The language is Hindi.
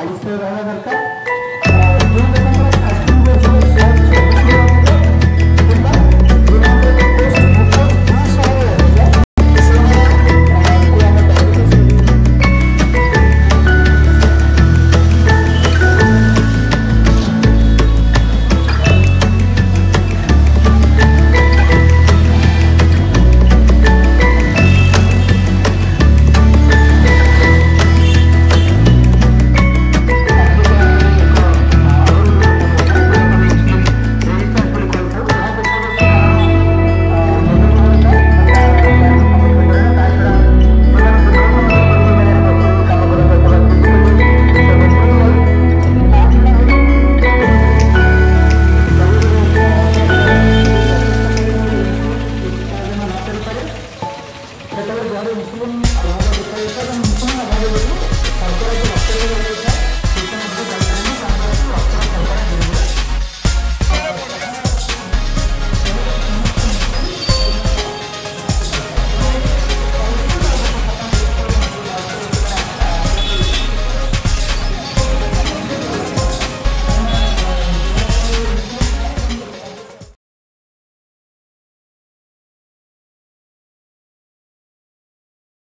चाहिए इस रहना दरकार